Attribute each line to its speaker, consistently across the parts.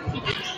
Speaker 1: Good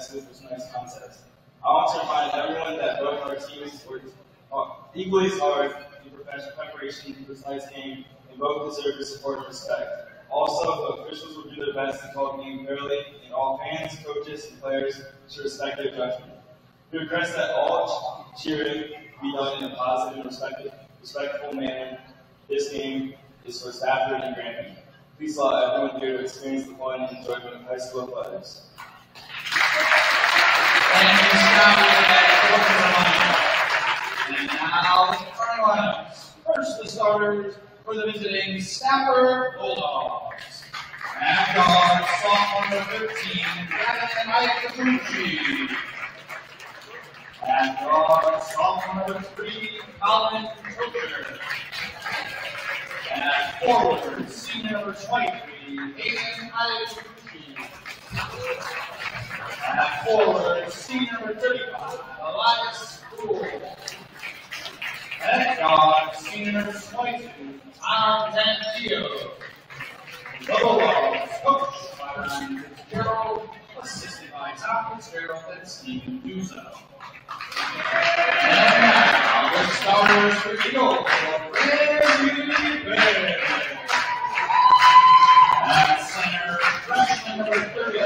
Speaker 1: tonight's.
Speaker 2: I want to remind everyone that both our teams worked uh, equally as hard in professional preparation for tonight's game and both deserve the support and respect. Also, officials will do their best to call the game fairly, and all fans, coaches, and players should respect their judgment. We request that all cheering be done in a positive and respectful, respectful manner this game is for Stafford and Granby. Please allow everyone here to experience the fun and enjoyment of high school athletics.
Speaker 1: And now. First, starters for the visiting Stafford Bulldogs. Guard, sophomore number 13, Gavin Iacobucci. At guard, sophomore number 3, Colin Coker. At forward, senior number 23, Aiden Iacobucci. At forward, senior number 35, Elias Poole. At guard, senior number 22, Tom Tantio. Bulldogs, coached by assisted by and the starters for Eagle for Granby Bears. At center, freshman number 30,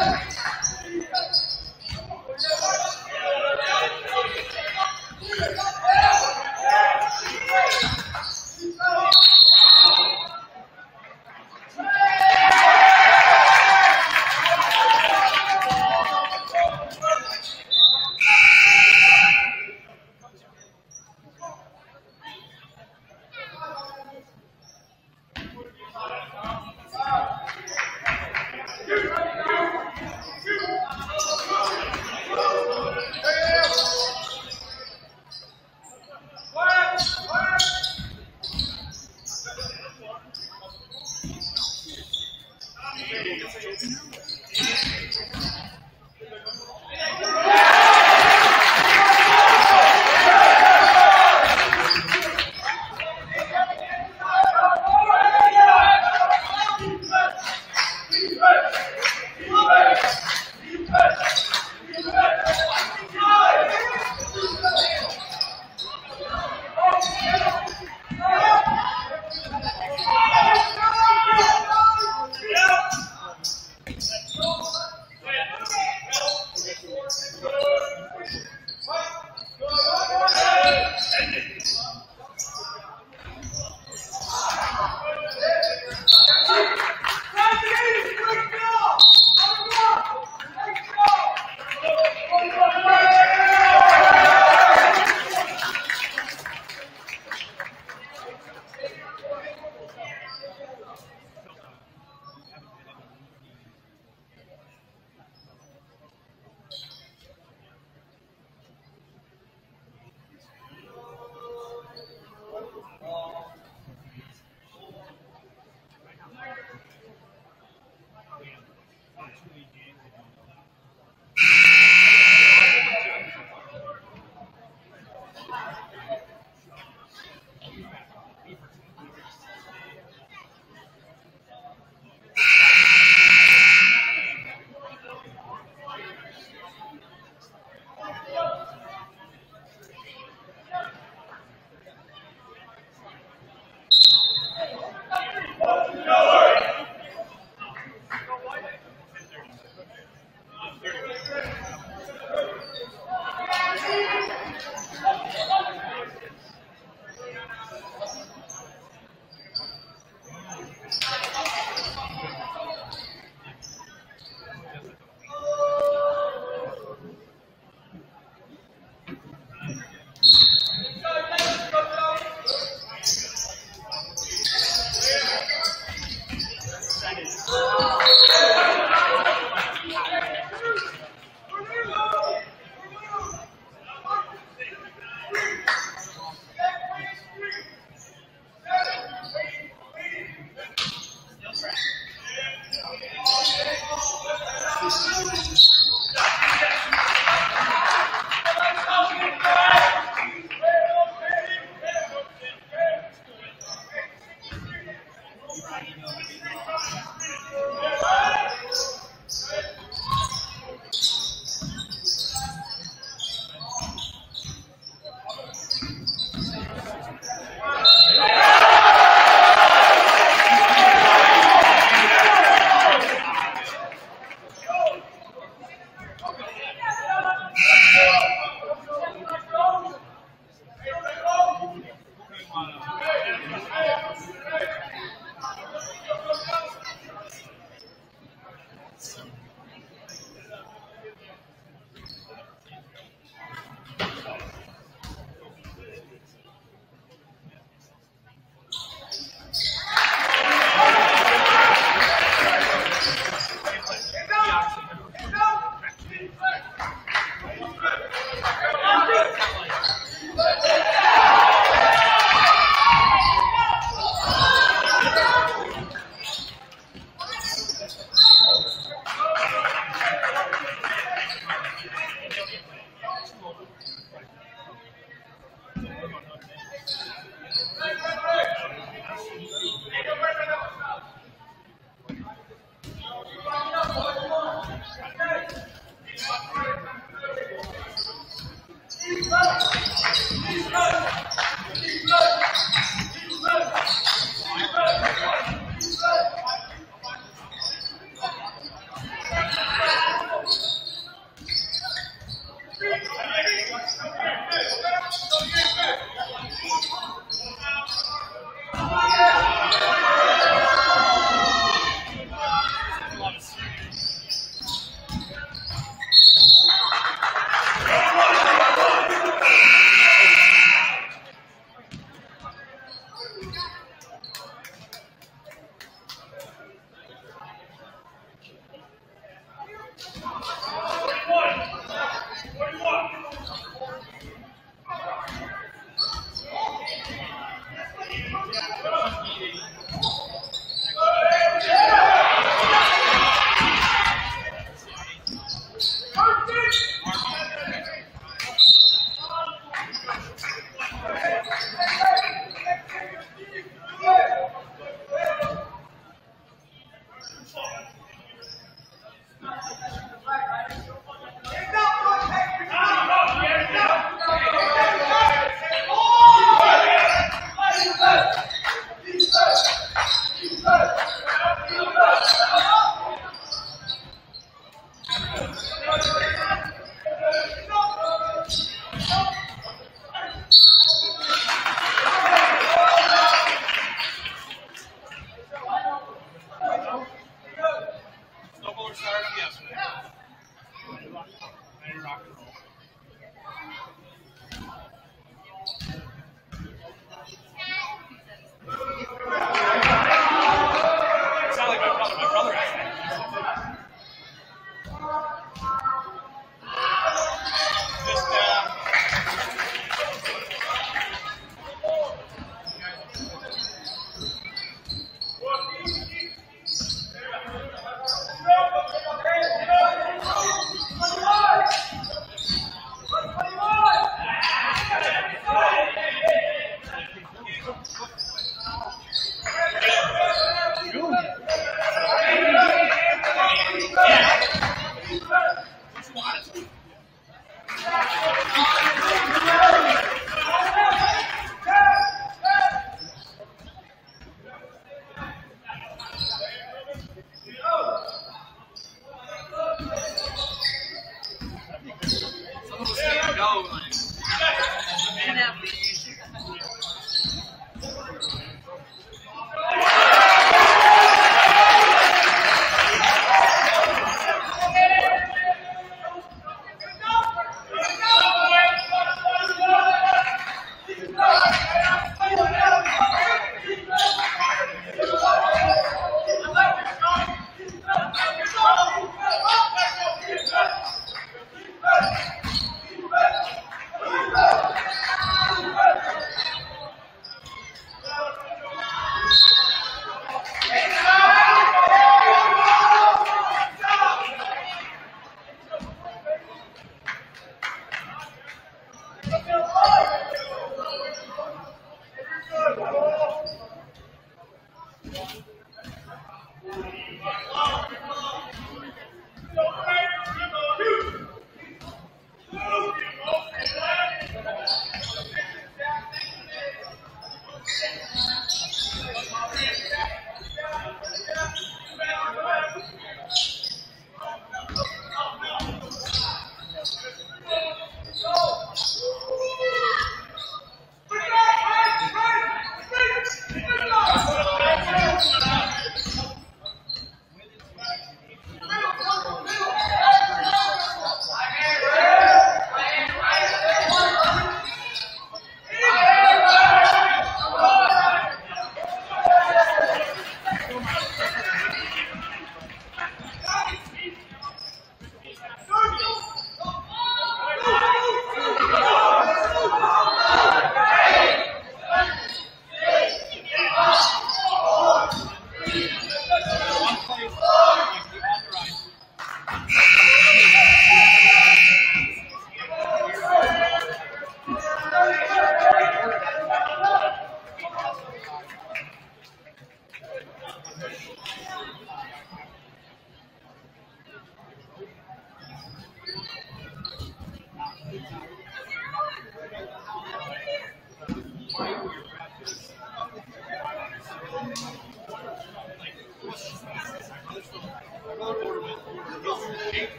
Speaker 3: Woo!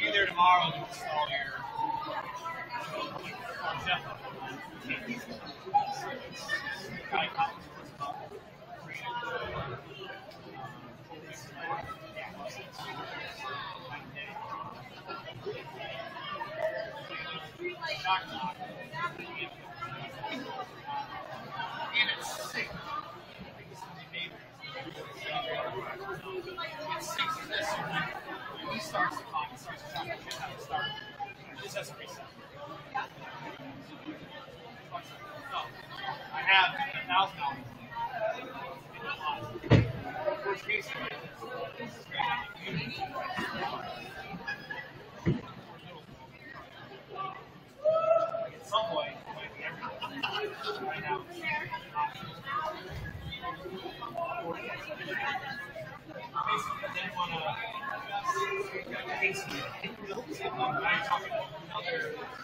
Speaker 3: Be there tomorrow to install your. Definitely. accessories. So, I have a thousand dollars in which means In some way, right now, I didn't want to. I'm talking Thank you.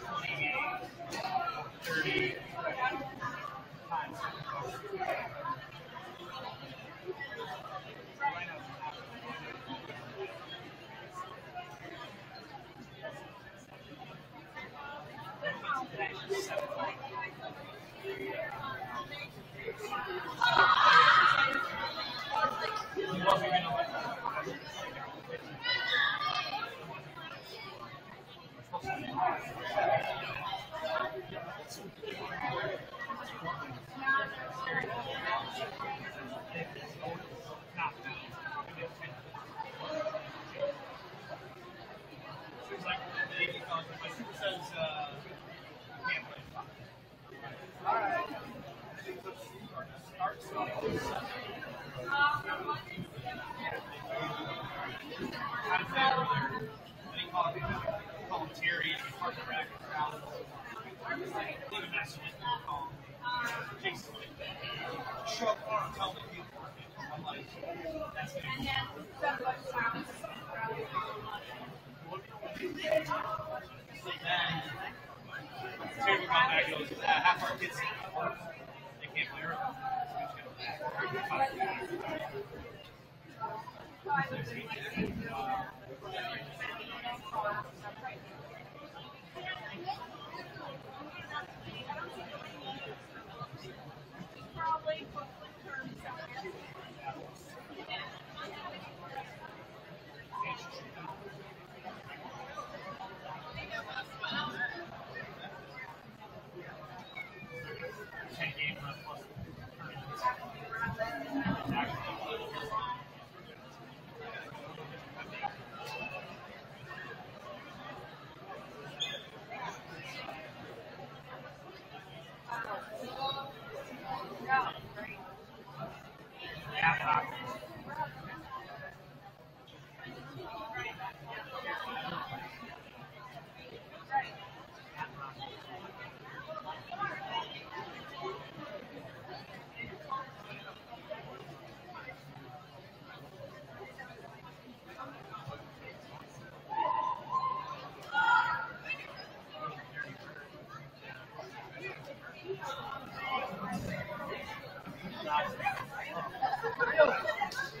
Speaker 3: Thank you.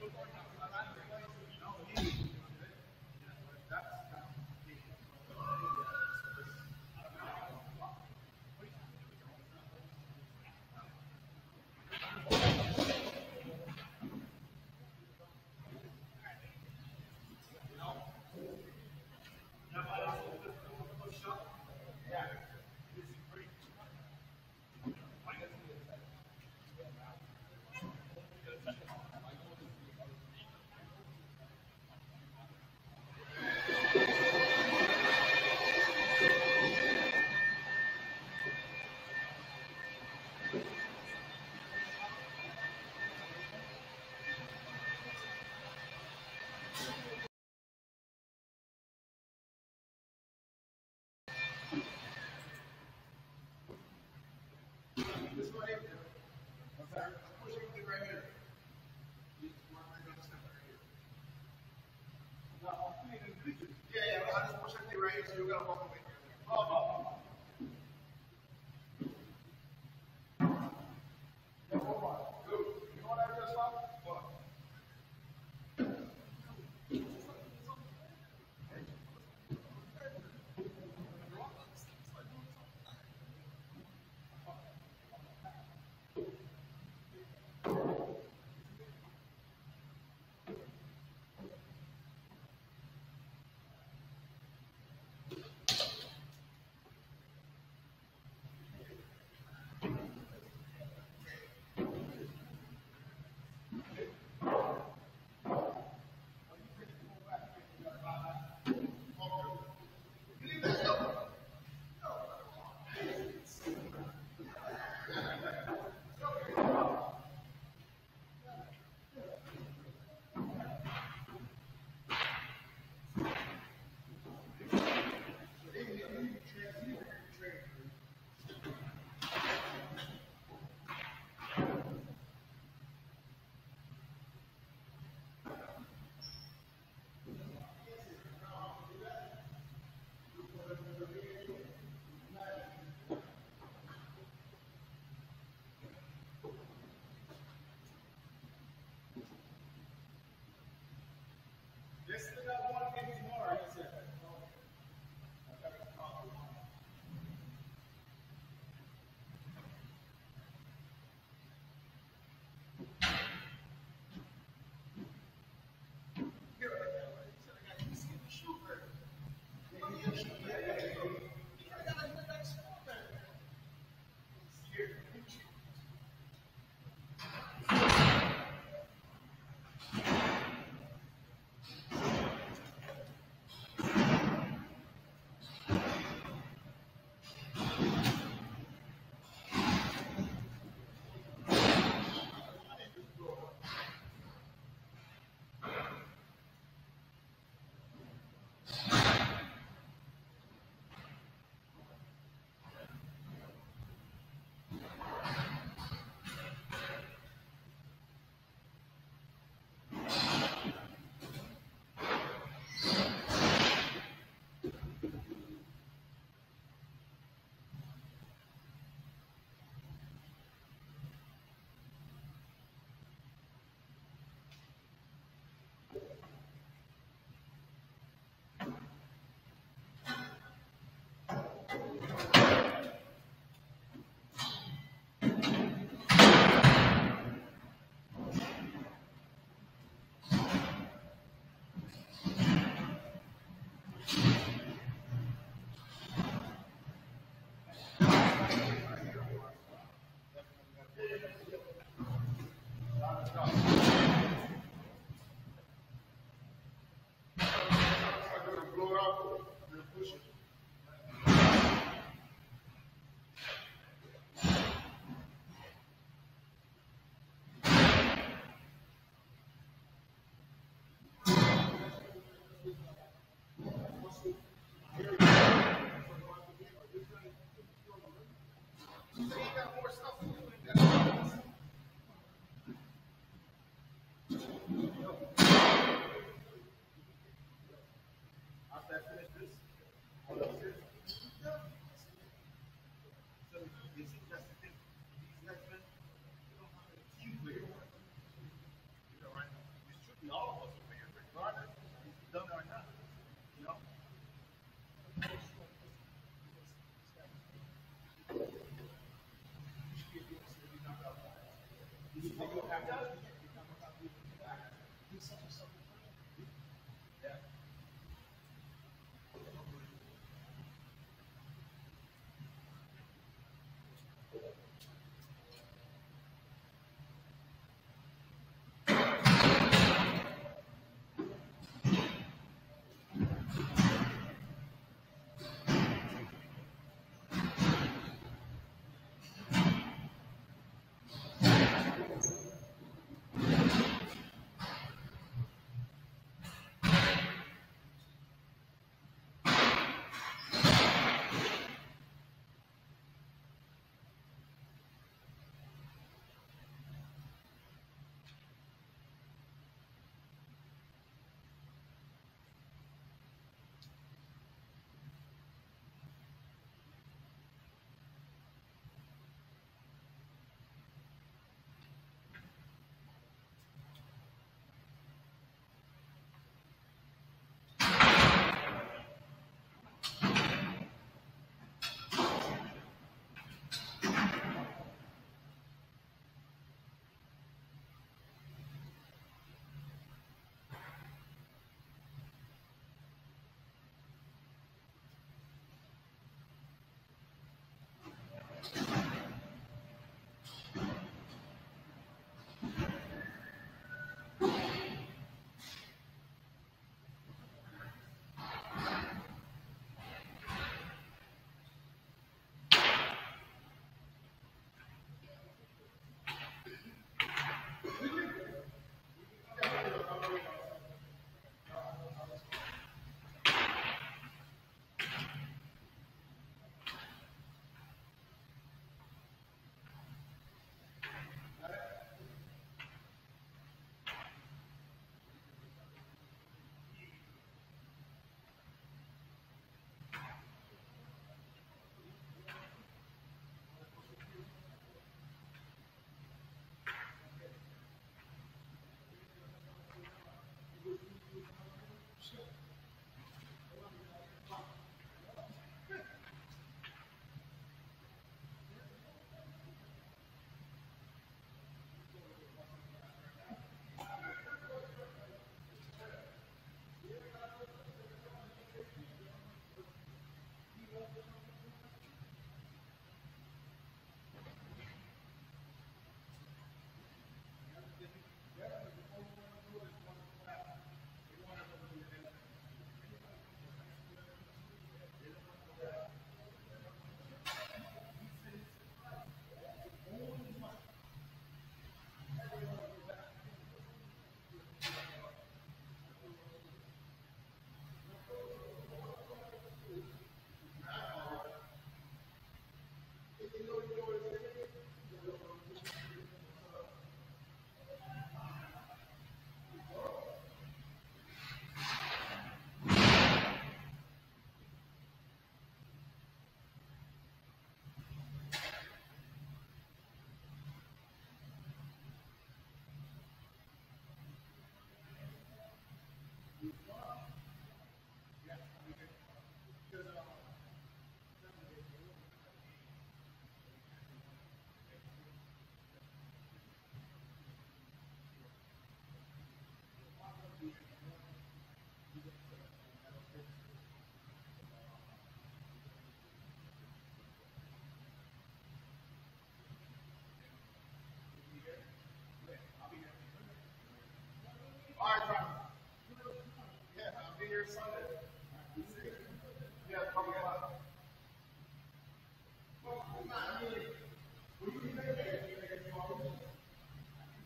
Speaker 3: Good
Speaker 1: morning.
Speaker 4: This is about one thing tomorrow, he said. Sunday. Yeah, coming up. Well, I mean, we can make it. you know,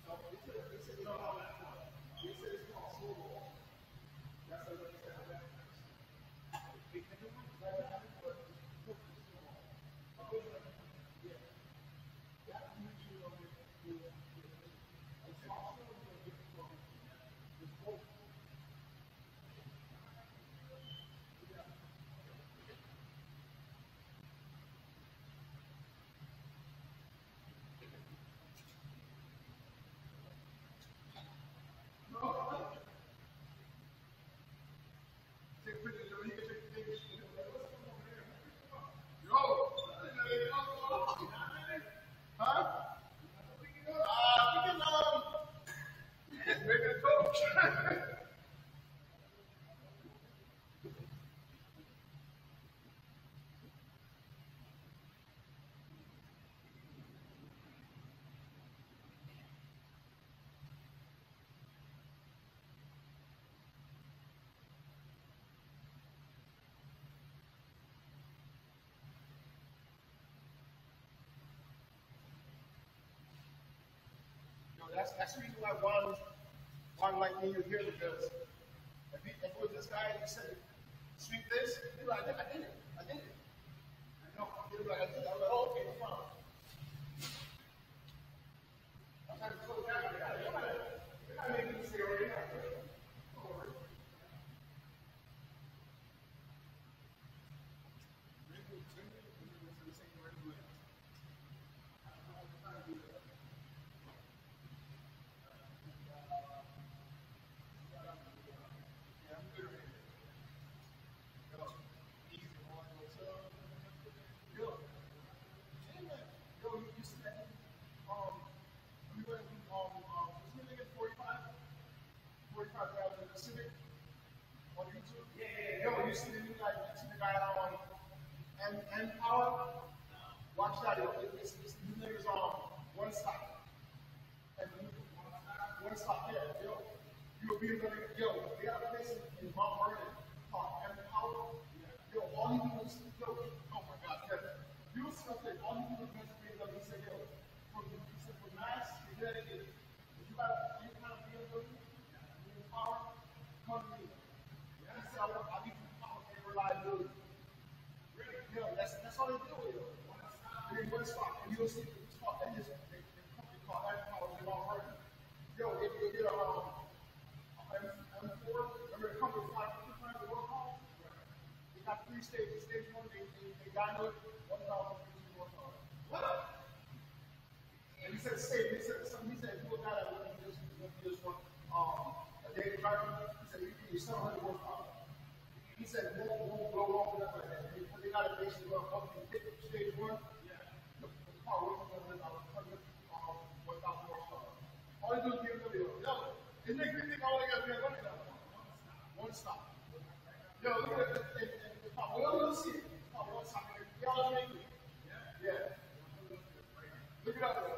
Speaker 4: so it's a- it's a- you know how that works. It's a- it's called school ball. That's what it's called. Take pictures of me, take pictures. Yo, huh? Uh, we can, um, maybe the coach. No, that's, that's the reason why one, one like me is here because if, he, if it was this guy and he said, sweep this, he'd be like, I did it, I did it. You know, he'd be like, I did it. I'm like, oh, okay, no problem. I'm trying to close that. You're not, you're not, you're not making me say, oh, you're not. Don't worry. you see the new guy, you see the guy on M, M Power? Watch that, yo. It- It's, it's, these niggas on one stop. And you, one stop there, yo. You'll be able to, yo, they got a place in- in Mount Vernon called M Power. Yo, all you do is, yo, oh my God, Kevin. You see up there, all you do is mention BMW. He said, yo, for, he said, for mass, you dedicated. If you got a, any kind of BMW, you power, come to me. He said, I want, I need you power and reliability. Really? Yo, that's, they do with it. And then one spot, and you'll see the spot, that is, they, call that. Yo, if you get a, um, M, M4, remember the company five, two times the work? They got three stages. Stage one, they, they, they got one dollars. What? And he said, he said, he said, got it, you just, you just want, um, a he said, you can use seven hundred horsepower. He said, won't, won't like that. They, they got it basically on up to stage one. The, the works on a hundred, um, one thousand horsepower. All you do is give them the, yo, isn't it thing all they got to do is one stop? Yo, look at pop. Well, you'll see it. One stop. Y'all it. Yeah. Look it up.